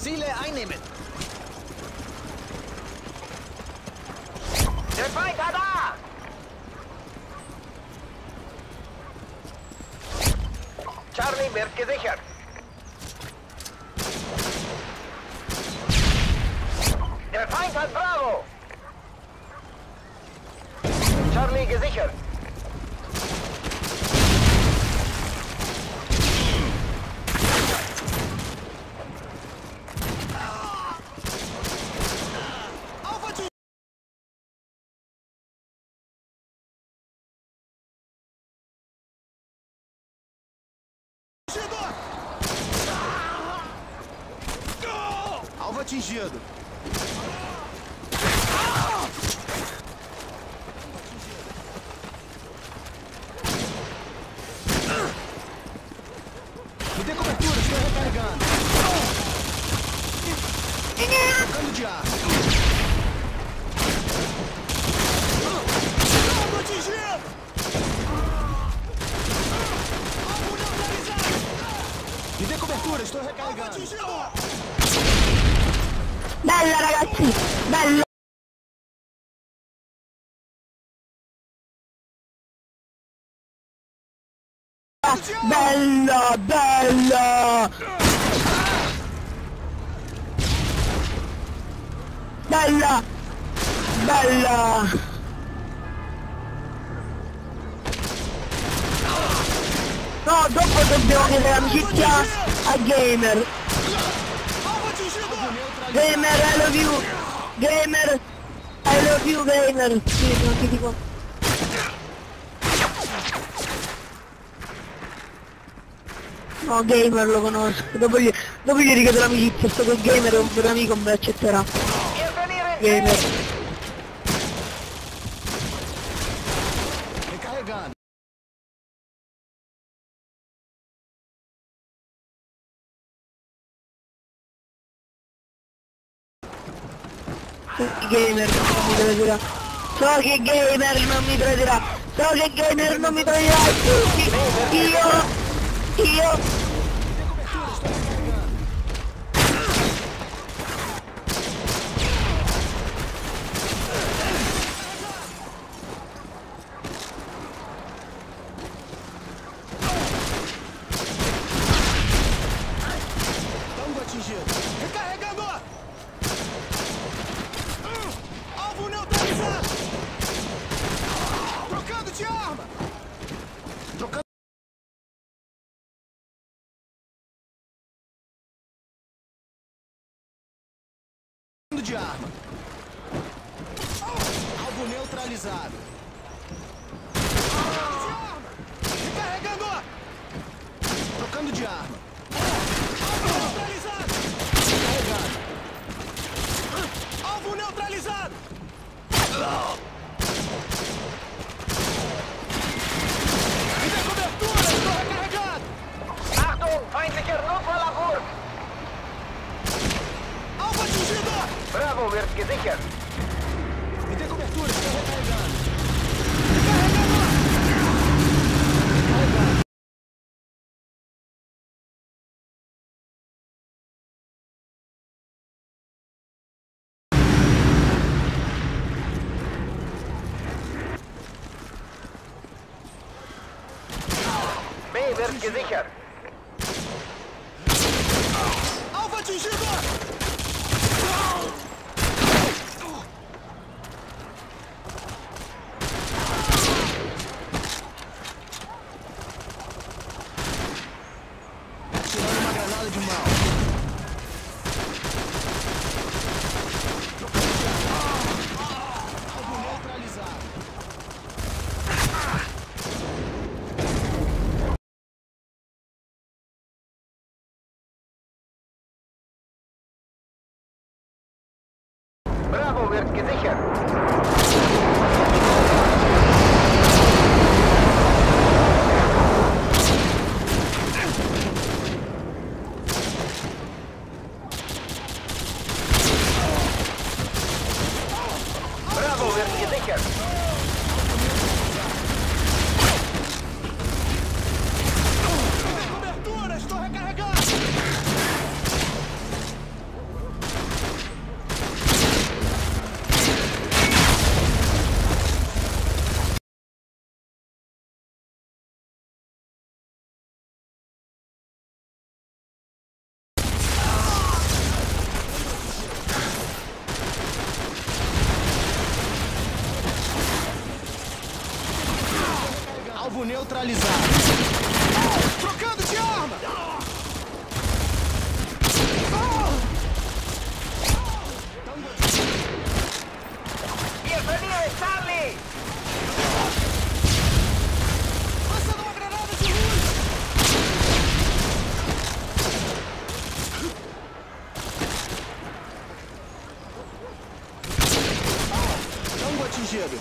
Ziele einnehmen. Der Feind hat A! Charlie wird gesichert. Der Feind hat Bravo! Charlie gesichert. Atingido. Me dê cobertura, estou recarregando. Trocando de neutralizado! Me dê cobertura, estou recarregando. Bella ragazzi, bella. Bella, bella. Bella, bella. No, dopo dobbiamo chiedere amicizia a Gamer. Gamer, I love you! Gamer! I love you, Gamer! Sì, non ti dico... No, Gamer lo conosco. Dopo gli, dopo gli richiedo l'amicizia, sto con Gamer, è un vero amico, me accetterà. Gamer. Gamer non mi tradirà. So che Gamer non mi tradirà. So che Gamer non mi tradirà. Io... Io... de arma. Alvo neutralizado. Recarregando! Trocando de arma. Wird gesichert. Mit der Kubertur ist der B wird gesichert. Auf, Schüler! Neutralizado. Trocando de arma! Bienvenido, Charlie! Lançando uma granada de luz! Tango atingido.